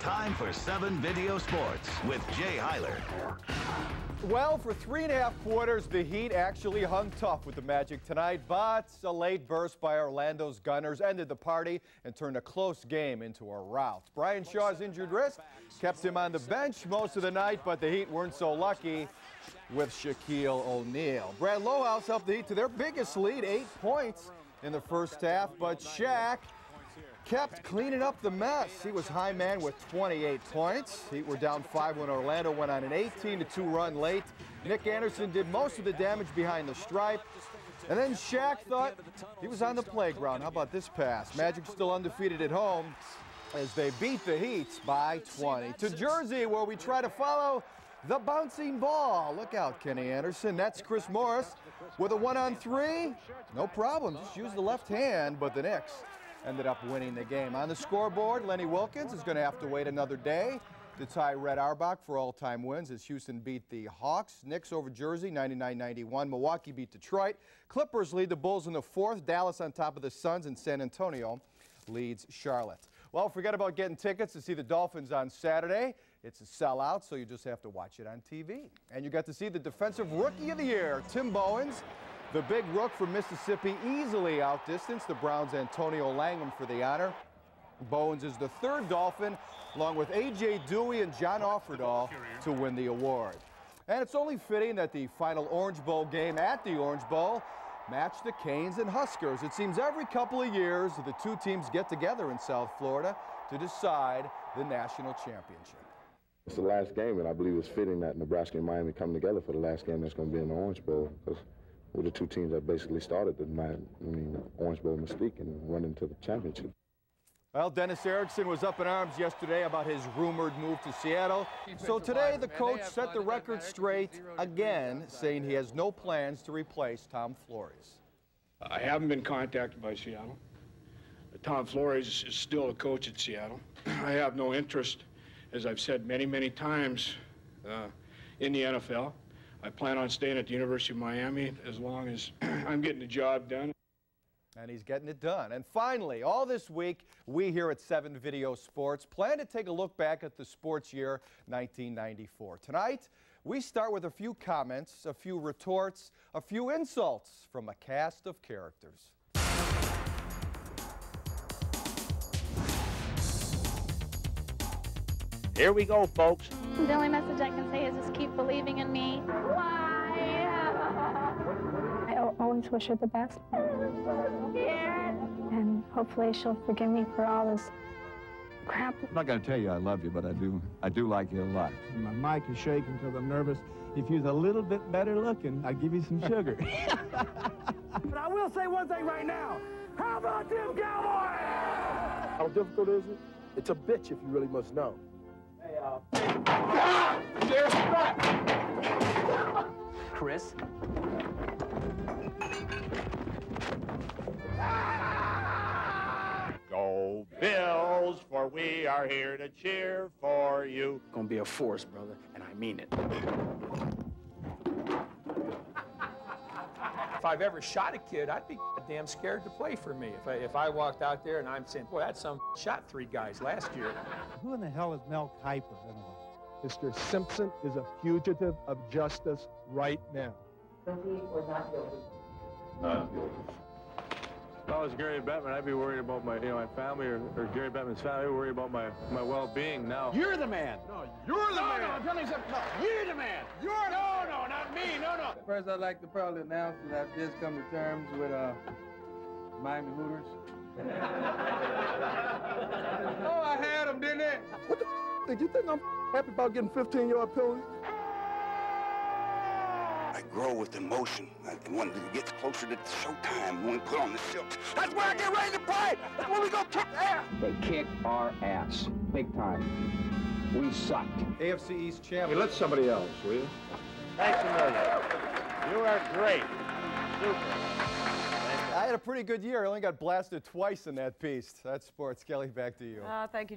Time for 7 Video Sports with Jay Huyler. Well, for three and a half quarters, the Heat actually hung tough with the Magic tonight, but a late burst by Orlando's Gunners ended the party and turned a close game into a rout. Brian Shaw's injured wrist kept him on the bench most of the night, but the Heat weren't so lucky with Shaquille O'Neal. Brad Lohaus helped the Heat to their biggest lead, eight points in the first half, but Shaq kept cleaning up the mess. He was high man with 28 points. Heat were down five when Orlando went on an 18-2 run late. Nick Anderson did most of the damage behind the stripe. And then Shaq thought he was on the playground. How about this pass? Magic still undefeated at home as they beat the Heat by 20. To Jersey, where we try to follow the bouncing ball. Look out, Kenny Anderson. That's Chris Morris with a one-on-three. No problem. Just use the left hand, but the Knicks ended up winning the game. On the scoreboard, Lenny Wilkens is going to have to wait another day to tie Red Auerbach for all-time wins as Houston beat the Hawks. Knicks over Jersey, 99-91. Milwaukee beat Detroit. Clippers lead the Bulls in the fourth. Dallas on top of the Suns, and San Antonio leads Charlotte. Well, forget about getting tickets to see the Dolphins on Saturday. It's a sellout, so you just have to watch it on TV. And you got to see the Defensive Rookie of the Year, Tim Bowens, the big rook from Mississippi easily outdistanced the Browns' Antonio Langham for the honor. Bowens is the third Dolphin, along with A.J. Duhe and John Offerdahl, to win the award. And it's only fitting that the final Orange Bowl game at the Orange Bowl matched the Canes and Huskers. It seems every couple of years the two teams get together in South Florida to decide the national championship. It's the last game, and I believe it's fitting that Nebraska and Miami come together for the last game that's going to be in the Orange Bowl. Because were the two teams that basically started the I mean, Orange Bowl mystique and run into the championship. Well, Dennis Erickson was up in arms yesterday about his rumored move to Seattle. So today, the coach set the record straight again, saying he has no plans to replace Tom Flores. I haven't been contacted by Seattle. Tom Flores is still a coach at Seattle. I have no interest, as I've said many, many times, uh, in the NFL. I plan on staying at the University of Miami as long as I'm getting the job done. And he's getting it done. And finally, all this week, we here at 7 Video Sports plan to take a look back at the sports year 1994. Tonight, we start with a few comments, a few retorts, a few insults from a cast of characters. Here we go, folks. The only message I can say is just keep believing in me. Why? I always wish her the best. And hopefully she'll forgive me for all this crap. I'm not going to tell you I love you, but I do I do like you a lot. My mic is shaking because I'm nervous. If you was a little bit better looking, I'd give you some sugar. but I will say one thing right now. How about them Cowboys? How difficult is it? It's a bitch if you really must know. Chris? Go Bills, for we are here to cheer for you. Gonna be a force, brother, and I mean it. I've ever shot a kid, I'd be damn scared to play for me. If I, if I walked out there and I'm saying, boy, that some shot three guys last year. Who in the hell is Mel Kiper anyway? Mr. Simpson is a fugitive of justice right now. Guilty or not guilty? Not guilty. If I was Gary Bettman, I'd be worried about my, you know, my family or, or Gary Bettman's family. I'd be worried about my, my well-being now. You're the man. No, you're the no, man. No, no, I'm telling you something. No, you're the man. You're no, no, not me. No, no. First, I'd like to probably announce that I've just come to terms with uh, Miami Hooters. oh, I had them, didn't I? What the did you think I'm happy about getting 15-yard penalties? I grow with emotion. I want to get closer to showtime when we put on the silks. That's where I get ready to play. That's where we go kick ass. They kicked our ass, big time. We sucked. AFC East champion. Hey, let somebody else, will you? Thanks a million. You are great. Super. I had a pretty good year. I only got blasted twice in that piece. That's sports. Kelly, back to you. Uh, thank you.